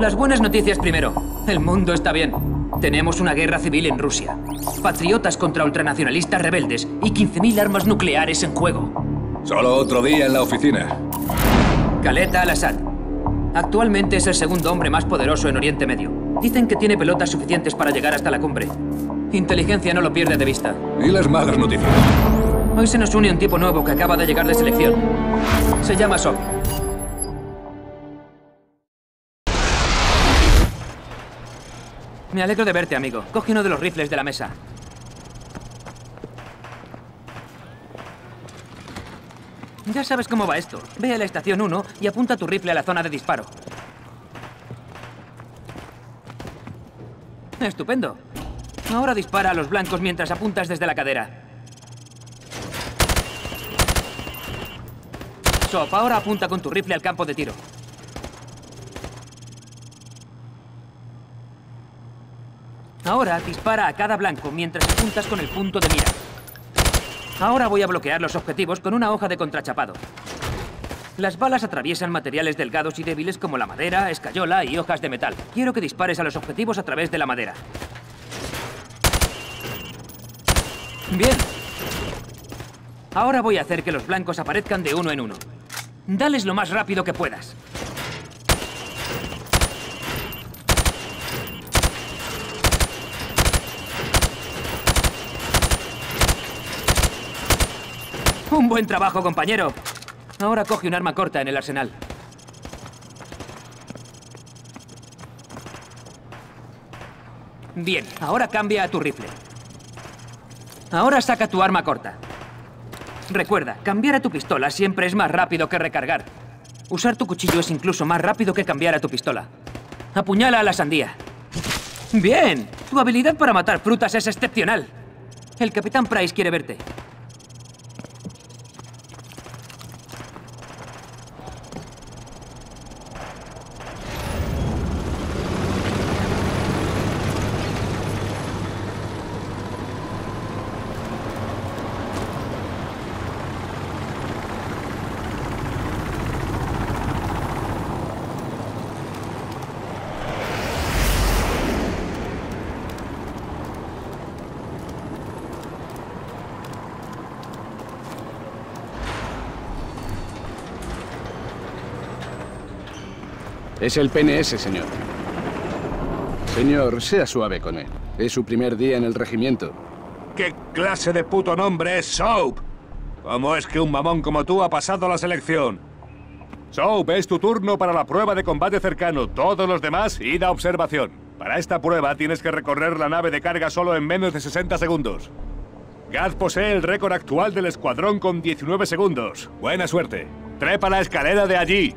Las buenas noticias primero. El mundo está bien. Tenemos una guerra civil en Rusia. Patriotas contra ultranacionalistas rebeldes y 15.000 armas nucleares en juego. Solo otro día en la oficina. Khaled al-Assad. Actualmente es el segundo hombre más poderoso en Oriente Medio. Dicen que tiene pelotas suficientes para llegar hasta la cumbre. Inteligencia no lo pierde de vista. Y las malas noticias. Hoy se nos une un tipo nuevo que acaba de llegar de selección. Se llama Sob. Me alegro de verte, amigo. Coge uno de los rifles de la mesa. Ya sabes cómo va esto. Ve a la estación 1 y apunta tu rifle a la zona de disparo. Estupendo. Ahora dispara a los blancos mientras apuntas desde la cadera. Sop, ahora apunta con tu rifle al campo de tiro. Ahora dispara a cada blanco mientras apuntas con el punto de mira. Ahora voy a bloquear los objetivos con una hoja de contrachapado. Las balas atraviesan materiales delgados y débiles como la madera, escayola y hojas de metal. Quiero que dispares a los objetivos a través de la madera. Bien. Ahora voy a hacer que los blancos aparezcan de uno en uno. Dales lo más rápido que puedas. Un buen trabajo, compañero. Ahora coge un arma corta en el arsenal. Bien, ahora cambia a tu rifle. Ahora saca tu arma corta. Recuerda, cambiar a tu pistola siempre es más rápido que recargar. Usar tu cuchillo es incluso más rápido que cambiar a tu pistola. Apuñala a la sandía. Bien, tu habilidad para matar frutas es excepcional. El Capitán Price quiere verte. Es el PNS, señor. Señor, sea suave con él. Es su primer día en el regimiento. ¿Qué clase de puto nombre es Soap? ¿Cómo es que un mamón como tú ha pasado la selección? Soap, es tu turno para la prueba de combate cercano. Todos los demás, id a observación. Para esta prueba tienes que recorrer la nave de carga solo en menos de 60 segundos. Gaz posee el récord actual del escuadrón con 19 segundos. Buena suerte. Trepa la escalera de allí.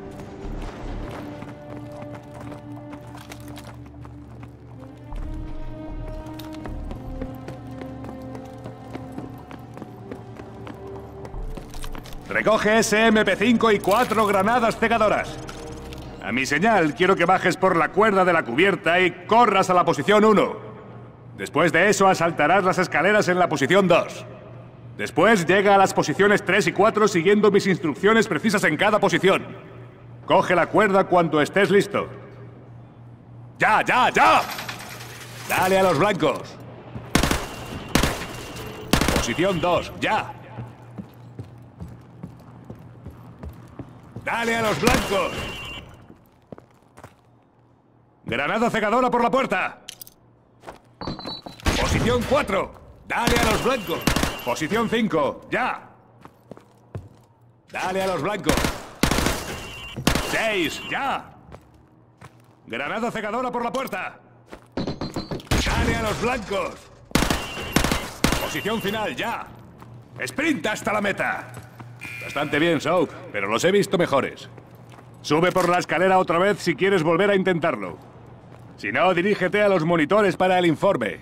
Recoge ese MP5 y cuatro granadas cegadoras. A mi señal, quiero que bajes por la cuerda de la cubierta y corras a la posición 1. Después de eso, asaltarás las escaleras en la posición 2. Después, llega a las posiciones 3 y 4 siguiendo mis instrucciones precisas en cada posición. Coge la cuerda cuando estés listo. ¡Ya, ya, ya! Dale a los blancos. Posición 2, ya. ¡Dale a los blancos! Granada cegadora por la puerta. Posición 4. Dale a los blancos. Posición 5. Ya. Dale a los blancos. 6. Ya. Granada cegadora por la puerta. Dale a los blancos. Posición final. Ya. Sprint hasta la meta. Bastante bien, Soap, pero los he visto mejores. Sube por la escalera otra vez si quieres volver a intentarlo. Si no, dirígete a los monitores para el informe.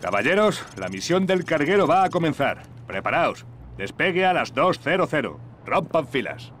Caballeros, la misión del carguero va a comenzar. Preparaos. Despegue a las 2.00. Rompan filas.